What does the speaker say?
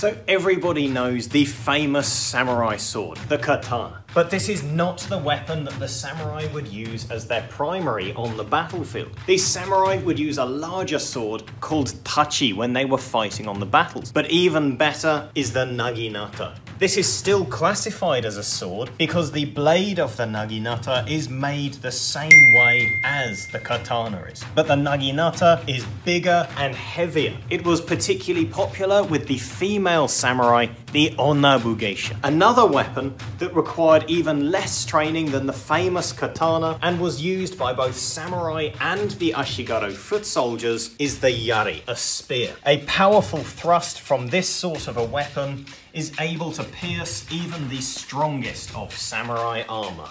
So everybody knows the famous samurai sword, the katana. But this is not the weapon that the samurai would use as their primary on the battlefield. The samurai would use a larger sword called tachi when they were fighting on the battles. But even better is the naginata. This is still classified as a sword because the blade of the naginata is made the same way as the katana is. But the naginata is bigger and heavier. It was particularly popular with the female samurai, the onna-bugeisha. Another weapon that required even less training than the famous katana and was used by both samurai and the ashigaru foot soldiers is the yari, a spear. A powerful thrust from this sort of a weapon is able to pierce even the strongest of samurai armor.